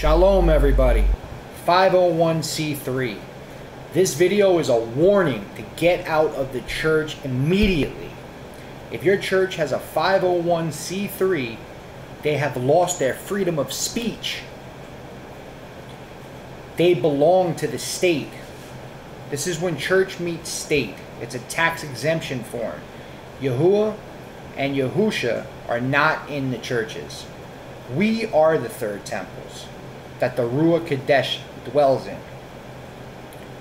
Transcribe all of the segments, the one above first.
Shalom, everybody. 501c3. This video is a warning to get out of the church immediately. If your church has a 501c3, they have lost their freedom of speech. They belong to the state. This is when church meets state. It's a tax exemption form. Yahuwah and Yahusha are not in the churches. We are the third temples that the Ruach Kadesh dwells in.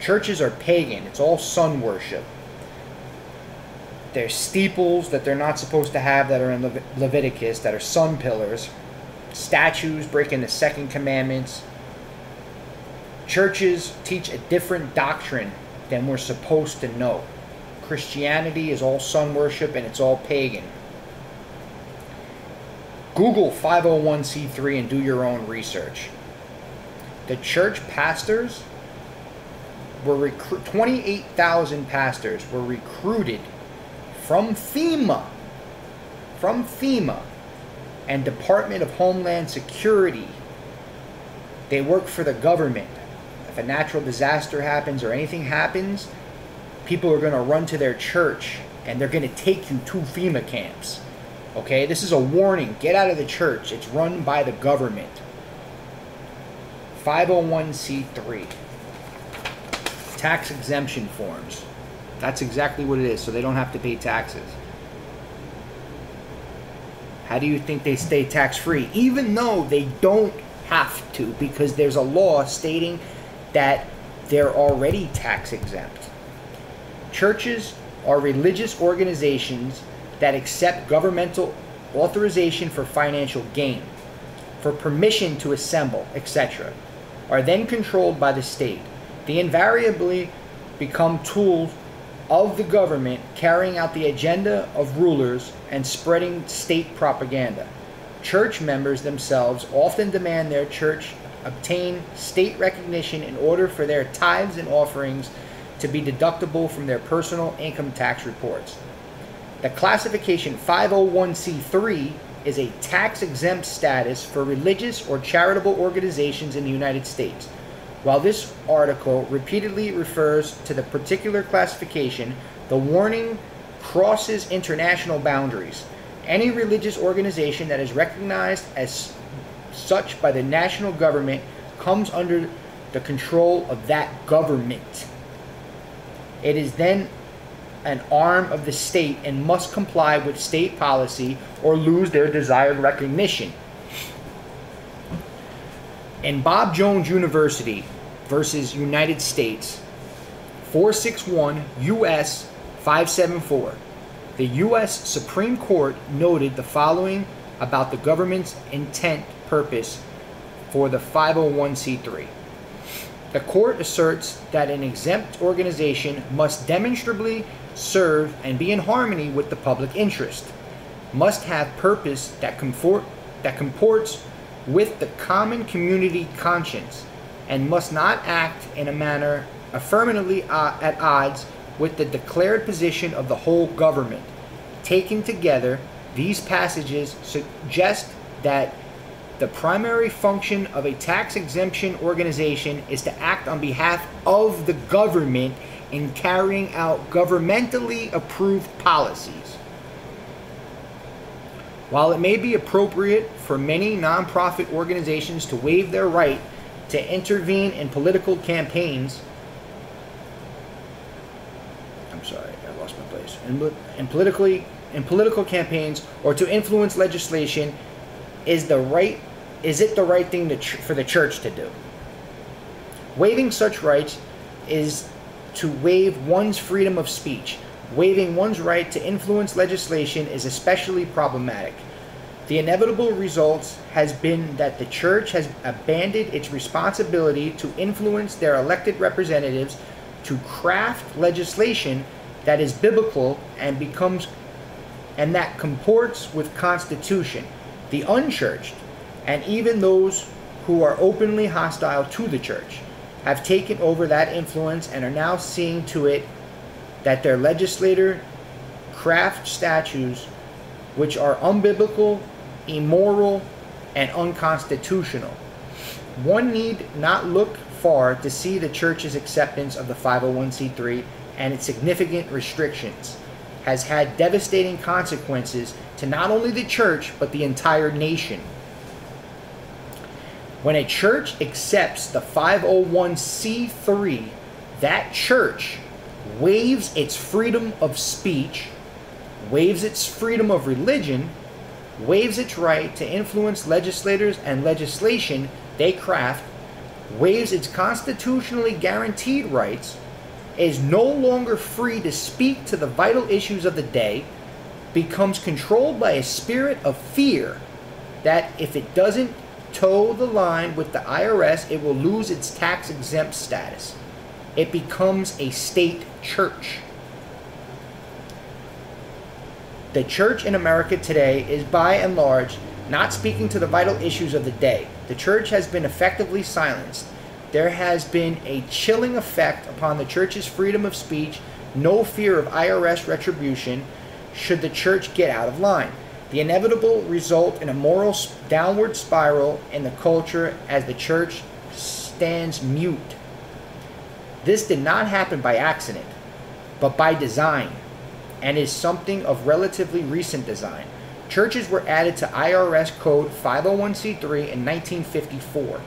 Churches are pagan. It's all sun worship. There's steeples that they're not supposed to have that are in Levit- Leviticus that are sun pillars. Statues breaking the second commandments. Churches teach a different doctrine than we're supposed to know. Christianity is all sun worship and it's all pagan. Google 501c3 and do your own research. The church pastors were recruit 28,000 pastors were recruited from FEMA from FEMA and Department of Homeland Security. They work for the government. If a natural disaster happens or anything happens, people are going to run to their church and they're going to take you to FEMA camps. Okay, this is a warning. Get out of the church. It's run by the government. 501c3. Tax exemption forms. That's exactly what it is, so they don't have to pay taxes. How do you think they stay tax free? Even though they don't have to, because there's a law stating that they're already tax exempt. Churches are religious organizations that accept governmental authorization for financial gain, for permission to assemble, etc., are then controlled by the state. They invariably become tools of the government carrying out the agenda of rulers and spreading state propaganda. Church members themselves often demand their church obtain state recognition in order for their tithes and offerings to be deductible from their personal income tax reports. The classification 501c3 is a tax exempt status for religious or charitable organizations in the United States. While this article repeatedly refers to the particular classification, the warning crosses international boundaries. Any religious organization that is recognized as such by the national government comes under the control of that government. It is then an arm of the state and must comply with state policy or lose their desired recognition. In Bob Jones University versus United States, 461 U.S. 574, the U.S. Supreme Court noted the following about the government's intent purpose for the 501c3. The court asserts that an exempt organization must demonstrably serve and be in harmony with the public interest, must have purpose that, comfort, that comports with the common community conscience, and must not act in a manner affirmatively uh, at odds with the declared position of the whole government. Taken together, these passages suggest that the primary function of a tax exemption organization is to act on behalf of the government in carrying out governmentally approved policies. While it may be appropriate for many nonprofit organizations to waive their right to intervene in political campaigns, I'm sorry, I lost my place. In, in politically in political campaigns or to influence legislation is the right is it the right thing ch- for the church to do? Waiving such rights is to waive one's freedom of speech. Waiving one's right to influence legislation is especially problematic. The inevitable result has been that the church has abandoned its responsibility to influence their elected representatives to craft legislation that is biblical and becomes and that comports with constitution. The unchurched and even those who are openly hostile to the church have taken over that influence and are now seeing to it that their legislator craft statutes which are unbiblical, immoral, and unconstitutional. One need not look far to see the church's acceptance of the 501c3 and its significant restrictions has had devastating consequences to not only the church but the entire nation. When a church accepts the 501c3, that church waives its freedom of speech, waives its freedom of religion, waives its right to influence legislators and legislation they craft, waives its constitutionally guaranteed rights, is no longer free to speak to the vital issues of the day, becomes controlled by a spirit of fear that if it doesn't toe the line with the IRS, it will lose its tax exempt status. It becomes a state church. The church in America today is by and large not speaking to the vital issues of the day. The church has been effectively silenced. There has been a chilling effect upon the church's freedom of speech, no fear of IRS retribution should the church get out of line. The inevitable result in a moral downward spiral in the culture as the church stands mute. This did not happen by accident, but by design and is something of relatively recent design. Churches were added to IRS Code 501c3 in 1954.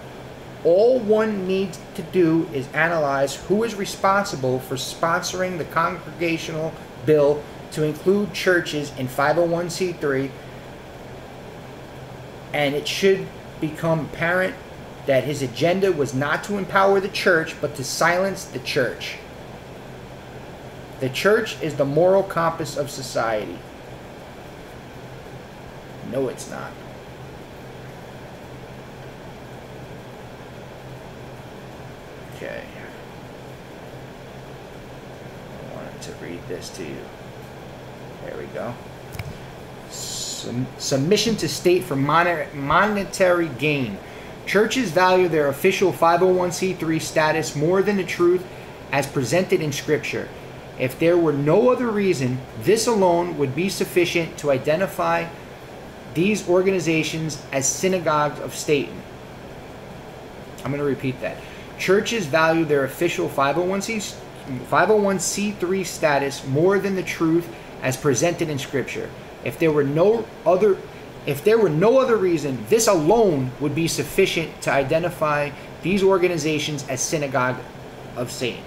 All one needs to do is analyze who is responsible for sponsoring the congregational bill to include churches in 501c3, and it should become apparent that his agenda was not to empower the church but to silence the church. The church is the moral compass of society. No, it's not. Okay. I wanted to read this to you. There we go. Submission to state for monetary gain. Churches value their official 501c3 status more than the truth as presented in Scripture. If there were no other reason, this alone would be sufficient to identify these organizations as synagogues of Satan. I'm going to repeat that. Churches value their official 501c 501c3 status more than the truth as presented in scripture. If there were no other if there were no other reason, this alone would be sufficient to identify these organizations as synagogue of Satan.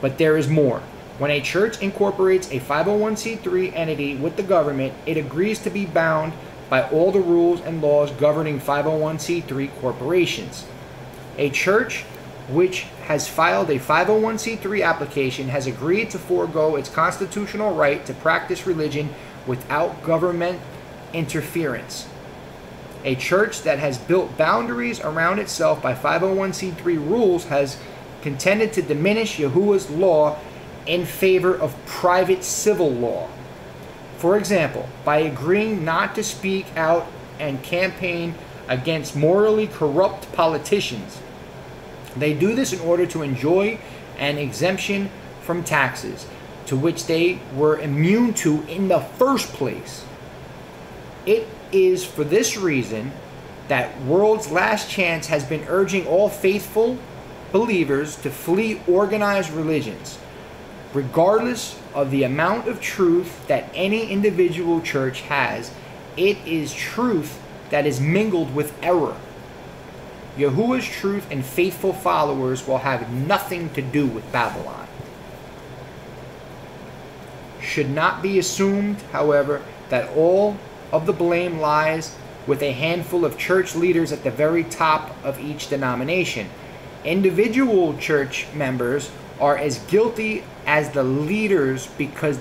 But there is more. When a church incorporates a 501c3 entity with the government, it agrees to be bound by all the rules and laws governing 501c3 corporations. A church which has filed a 501c3 application has agreed to forego its constitutional right to practice religion without government interference. A church that has built boundaries around itself by 501c3 rules has contended to diminish Yahuwah's law in favor of private civil law. For example, by agreeing not to speak out and campaign against morally corrupt politicians, they do this in order to enjoy an exemption from taxes to which they were immune to in the first place. It is for this reason that World's Last Chance has been urging all faithful believers to flee organized religions regardless of the amount of truth that any individual church has, it is truth that is mingled with error. Yahuwah's truth and faithful followers will have nothing to do with Babylon. Should not be assumed, however, that all of the blame lies with a handful of church leaders at the very top of each denomination. Individual church members are as guilty as the leaders because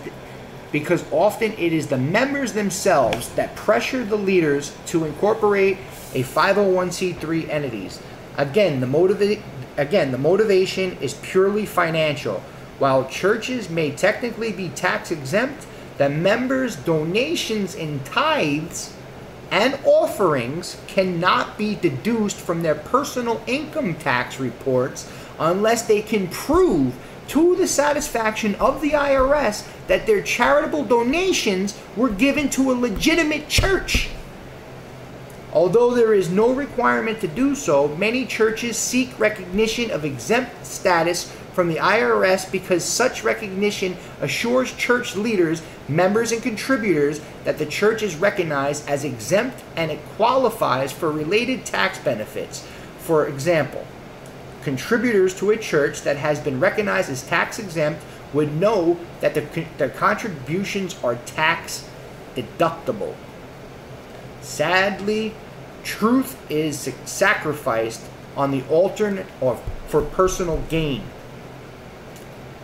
because often it is the members themselves that pressure the leaders to incorporate a 501c3 entities. Again, the motiva- again, the motivation is purely financial. While churches may technically be tax exempt, the members' donations in tithes and offerings cannot be deduced from their personal income tax reports unless they can prove to the satisfaction of the IRS that their charitable donations were given to a legitimate church. Although there is no requirement to do so, many churches seek recognition of exempt status from the IRS because such recognition assures church leaders, members, and contributors that the church is recognized as exempt and it qualifies for related tax benefits. For example, contributors to a church that has been recognized as tax exempt would know that their, their contributions are tax deductible. Sadly, truth is sacrificed on the altar or for personal gain.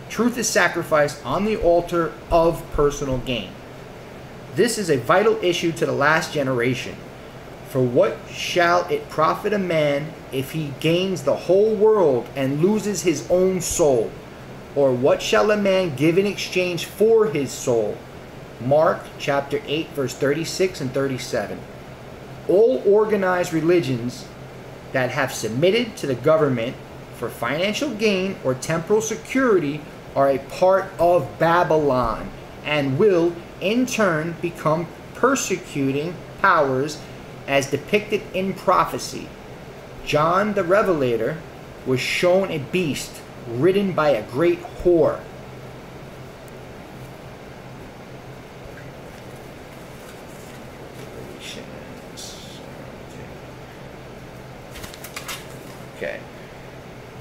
Truth is sacrificed on the altar of personal gain. This is a vital issue to the last generation. For what shall it profit a man if he gains the whole world and loses his own soul? Or what shall a man give in exchange for his soul? Mark chapter 8, verse 36 and 37. All organized religions that have submitted to the government for financial gain or temporal security are a part of Babylon and will in turn become persecuting powers as depicted in prophecy. John the Revelator was shown a beast ridden by a great whore. Okay.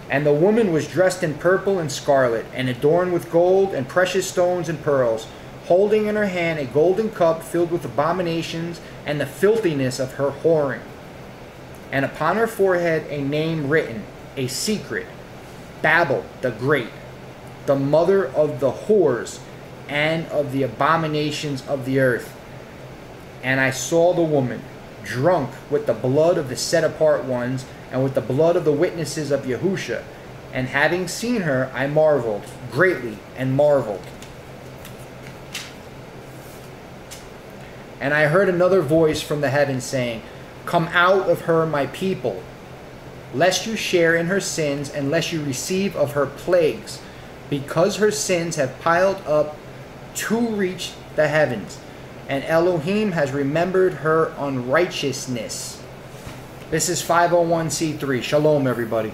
And the woman was dressed in purple and scarlet, and adorned with gold and precious stones and pearls, holding in her hand a golden cup filled with abominations and the filthiness of her whoring. And upon her forehead a name written, a secret Babel the Great, the mother of the whores and of the abominations of the earth. And I saw the woman drunk with the blood of the set apart ones and with the blood of the witnesses of Yahusha. And having seen her, I marveled greatly and marveled. And I heard another voice from the heavens saying, Come out of her, my people, lest you share in her sins, and lest you receive of her plagues, because her sins have piled up to reach the heavens, and Elohim has remembered her unrighteousness. This is 501c3. Shalom, everybody.